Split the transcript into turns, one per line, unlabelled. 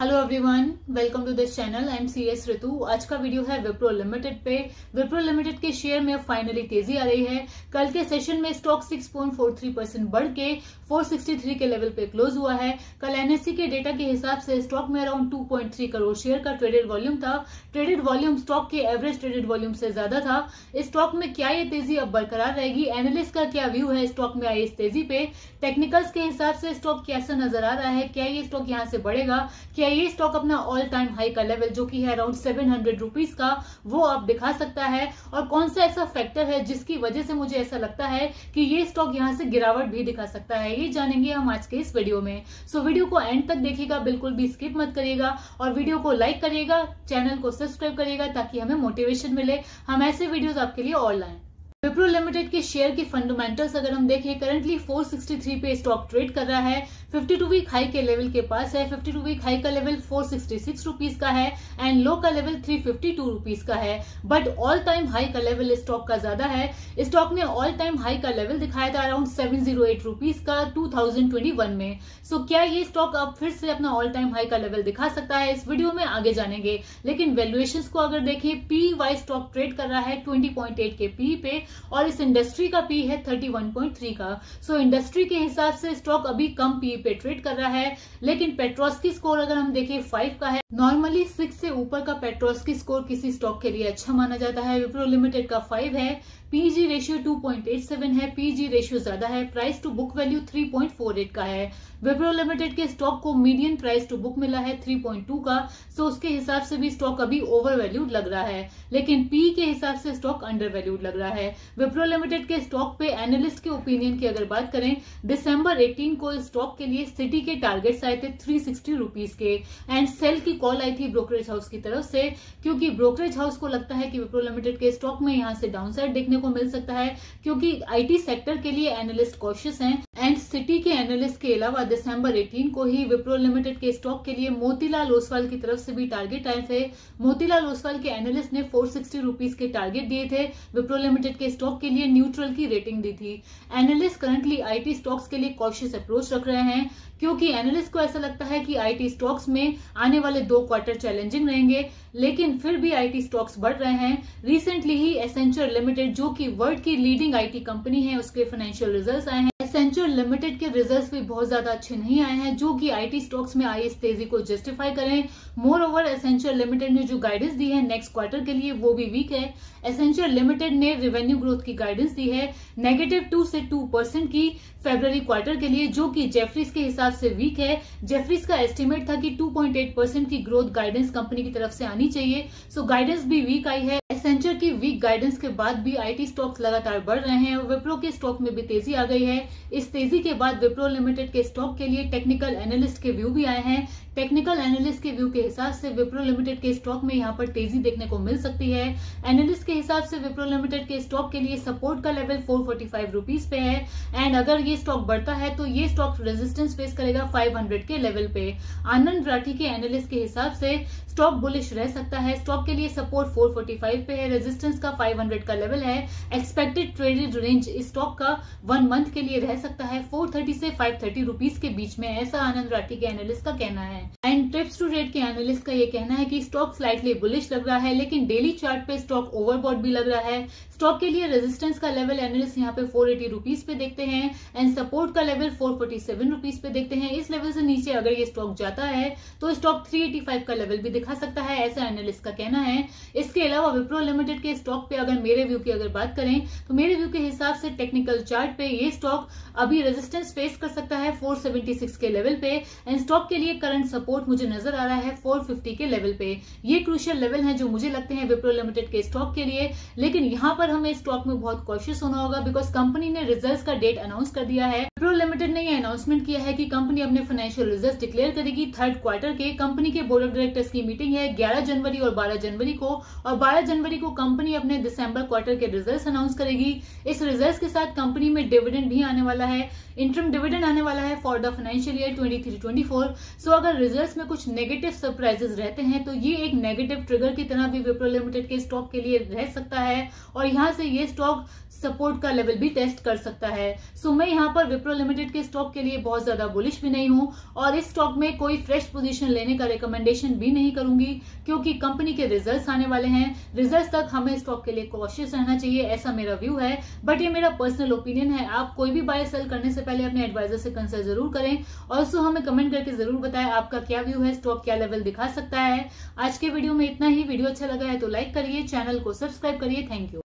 Hello everyone welcome to this channel I am C S Ritu आज का video है Wipro limited पे। Wipro limited के शेयर में फाइनली तेज़ी आ रही है। कल के सेशन में स्टॉक 6.43 परसेंट बढ़ के 463 के लेवल पे क्लोज हुआ है। कल एनएससी के डेटा के हिसाब से स्टॉक में अराउंड 2.3 करोड़ शेयर का ट्रेडेड वॉल्यूम था। ट्रेडेड वॉल्यूम स्टॉक के एवरेज ट्रेडेड वॉल्यूम से ज़्यादा था। स्टॉक में क्या ये तेज़ी अब बरकरार रहेगी? एनालिस्ट का क्या व्यू है स्टॉक में आई इस तेज़ी पे? टेक्निकल्स के हिसाब से स्टॉक कैसा नज़र आ रहा है? क्या ये स्टॉक यहाँ से बढ़ेगा? क्या ये स्टॉक अपना ऑल टाइम हाई का लेवल जो कि है अराउंड सेवन हंड्रेड रुपीज़ का वो आप दिखा सकता है। और कौन सा ऐसा फैक्टर है जिसकी वजह से मुझे ऐसा लगता है कि ये स्टॉक यहाँ से गिरावट भी दिखा सकता है? ये जानेंगे हम आज के इस वीडियो में। सो so, वीडियो को एंड तक देखिएगा बिल्कुल भी स्किप मत करिएगा। और वीडियो को लाइक करिएगा चैनल को सब्सक्राइब करिएगा ताकि हमें मोटिवेशन मिले। हम ऐसे वीडियोज़ आपके लिए और लाएँ विप्रो लिमिटेड के शेयर के फंडामेंटल्स अगर हम देखें करंटली 463 पे स्टॉक ट्रेड कर रहा है। 52 वीक हाई के लेवल के पास है। 52 वीक हाई का लेवल 466 रुपीस का है एंड लो का लेवल 352 रुपीस का है। बट ऑल टाइम हाई का लेवल स्टॉक का ज़्यादा है। स्टॉक ने ऑल टाइम हाई का लेवल दिखाया था अराउंड 708 रुपीस का 2021 में। सो so, क्या ये स्टॉक अब फिर से अपना ऑल टाइम हाई का लेवल दिखा सकता है? इस वीडियो में आगे जानेंगे। लेकिन वैल्यूएशन को अगर देखें पी वाई स्टॉक ट्रेड कर रहा है ट्वेंटी पॉइंट एट के पी पे। और इस इंडस्ट्री का पी है 31.3 का। सो so, इंडस्ट्री के हिसाब से स्टॉक अभी कम पी पे ट्रेड कर रहा है लेकिन पेट्रोस्की स्कोर अगर हम देखें फाइव का है। नॉर्मली सिक्स से ऊपर का पेट्रोस्की स्कोर किसी स्टॉक के लिए अच्छा माना जाता है। विप्रो लिमिटेड का फाइव है। पीजी रेशियो 2.87 है पीजी रेशियो ज़्यादा है प्राइस टू बुक वैल्यू 3.48 का है। विप्रो लिमिटेड के स्टॉक को मीडियम प्राइस टू बुक मिला है 3.2 का सो उसके हिसाब से भी स्टॉक अभी ओवर वैल्यूड लग रहा है, लेकिन पी के हिसाब से स्टॉक अंडर वैल्यूड लग रहा है। विप्रो लिमिटेड के स्टॉक पे एनालिस्ट के ओपिनियन की अगर बात करें दिसंबर 18 को स्टॉक के लिए सिटी के टारगेट्स आए थे थ्री सिक्सटी के एंड सेल की कॉल आई थी ब्रोकरेज हाउस की तरफ़ से, क्योंकि ब्रोकरेज हाउस को लगता है कि विप्रो लिमिटेड के स्टॉक में यहाँ से डाउन साइड को मिल सकता है क्योंकि आईटी सेक्टर के लिए एनालिस्ट कॉशियस हैं। एंड सिटी के एनालिस्ट के अलावा दिसंबर 18 को ही विप्रो लिमिटेड के स्टॉक के लिए मोतीलाल ओसवाल की तरफ़ से भी टारगेट आए थे। मोतीलाल ओसवाल के एनालिस्ट ने फोर सिक्सटी के टारगेट दिए थे। विप्रो लिमिटेड के स्टॉक के लिए न्यूट्रल की रेटिंग दी थी। एनालिस्ट करंटली आईटी स्टॉक्स के लिए कॉशियस अप्रोच रख रहे हैं, क्योंकि एनालिस्ट को ऐसा लगता है कि आईटी स्टॉक्स में आने वाले दो क्वार्टर चैलेंजिंग रहेंगे, लेकिन फिर भी आईटी स्टॉक्स बढ़ रहे हैं। रिसेंटली ही एसेंचर लिमिटेड जो कि वर्ल्ड की लीडिंग आईटी कंपनी है, उसके फाइनेंशियल रिजल्ट्स आए हैं। एसेंचर लिमिटेड के रिजल्ट्स भी बहुत ज़्यादा अच्छे नहीं आए हैं, जो कि आईटी स्टॉक्स में आई इस तेज़ी को जस्टिफाई करें। मोर ओवर एसेंशियल लिमिटेड ने जो गाइडेंस दी है नेक्स्ट क्वार्टर के लिए, वो भी वीक है। एसेंशियल लिमिटेड ने रेवेन्यू ग्रोथ की गाइडेंस दी है नेगेटिव टू से टू परसेंट की फेब्रवरी क्वार्टर के लिए, जो कि जेफरीज के हिसाब से वीक है। जेफरीज का एस्टिमेट था कि 2.8 परसेंट की ग्रोथ गाइडेंस कंपनी की तरफ़ से आनी चाहिए। सो गाइडेंस भी वीक आई है। एसेंचर की वीक गाइडेंस के बाद भी आईटी स्टॉक्स लगातार बढ़ रहे हैं और विप्रो के स्टॉक में भी तेज़ी आ गई है। इस तेज़ी के बाद विप्रो लिमिटेड के स्टॉक के लिए टेक्निकल एनालिस्ट के व्यू भी आए हैं। टेक्निकल एनालिस्ट के व्यू के हिसाब से विप्रो लिमिटेड के स्टॉक में यहाँ पर तेज़ी देखने को मिल सकती है। एनालिस्ट के हिसाब से विप्रो लिमिटेड के स्टॉक के लिए सपोर्ट का लेवल फोर फोर्टी फाइव पे है। एंड अगर ये स्टॉक बढ़ता है तो ये स्टॉक रेजिस्टेंस फेस करेगा फाइव हंड्रेड के लेवल पे। आनंद राठी के एनालिस्ट के हिसाब से स्टॉक बुलिश रह सकता है। स्टॉक के लिए सपोर्ट 445 पे है रेजिस्टेंस का 500 का लेवल है। एक्सपेक्टेड ट्रेडेड रेंज स्टॉक का वन मंथ के लिए रह सकता है। 430 से 530 रुपीज़ के बीच में ऐसा आनंद राठी के एनालिस्ट का कहना है। एंड ट्रिप्स टू रेट के एनालिस्ट का ये कहना है कि स्टॉक स्लाइटली बुलिश लग रहा है, लेकिन डेली चार्ट पे स्टॉक ओवरबॉट भी लग रहा है। स्टॉक के लिए रेजिस्टेंस का लेवल एनालिस्ट यहाँ पे फोर एटी पे देखते हैं। एंड सपोर्ट का लेवल फोर फोर्टी पे देखते हैं। इस लेवल से नीचे अगर ये स्टॉक जाता है तो स्टॉक थ्री एटी फाइव का लेवल भी दिखा सकता है, ऐसा एनालिस्ट का कहना है। इसके अलावा विप्रो लिमिटेड के स्टॉक पे अगर मेरे व्यू की अगर बात करें तो मेरे व्यू के हिसाब से टेक्निकल चार्ट पे ये स्टॉक अभी रेजिस्टेंस फेस कर सकता है 476 के लेवल पे एंड स्टॉक के लिए करंट सपोर्ट मुझे नज़र आ रहा है 450 के लेवल पे। ये क्रूशियल लेवल है जो मुझे लगते हैं विप्रो लिमिटेड के स्टॉक के लिए। लेकिन यहाँ पर हमें स्टॉक में बहुत कॉशियस होना होगा बिकॉज़ कंपनी ने रिज़ल्ट का डेट अनाउंस कर दिया है। विप्रो लिमिटेड ने यह अनाउंसमेंट किया है कि कंपनी अपने फाइनेंशियल रिज़ल्ट डिक्लेयर करेगी। थर्ड क्वार्टर के कंपनी के बोर्ड ऑफ़ डायरेक्टर्स की मीटिंग है। ग्यारह जनवरी और बारह जनवरी को, और बारह जनवरी को कंपनी अपने दिसंबर क्वार्टर के रिज़ल्ट अनाउंस करेगी। इस रिज़ल्ट के साथ कंपनी में डिविडेंड भी आने वाला है। इंटरम डिविडेंड आने वाला है for the financial year twenty three twenty four so अगर रिज़ल्ट में कुछ नेगेटिव सरप्राइजेस रहते हैं तो ये एक नेगेटिव ट्रिगर की तरह भी विप्रो लिमिटेड के स्टॉक के लिए रह सकता है, और यहाँ से ये स्टॉक सपोर्ट का लेवल भी टेस्ट कर सकता है। सो मैं यहाँ पर विप्रो विप्रो लिमिटेड के स्टॉक के लिए बहुत ज़्यादा बुलिश भी नहीं हूँ और इस स्टॉक में कोई फ्रेश पोजीशन लेने का रिकमेंडेशन भी नहीं करूँगी, क्योंकि कंपनी के रिजल्ट्स आने वाले हैं। रिजल्ट्स तक हमें स्टॉक के लिए कॉशियस रहना चाहिए, ऐसा मेरा व्यू है। बट ये मेरा पर्सनल ओपिनियन है। आप कोई भी बाय सेल करने से पहले अपने एडवाइजर से कंसल्ट ज़रूर करें। उसको हमें कमेंट करके ज़रूर बताएँ, आपका क्या व्यू है स्टॉक क्या लेवल दिखा सकता है। आज के वीडियो में इतना ही। वीडियो अच्छा लगा है तो लाइक करिए चैनल को सब्सक्राइब करिए। Thank you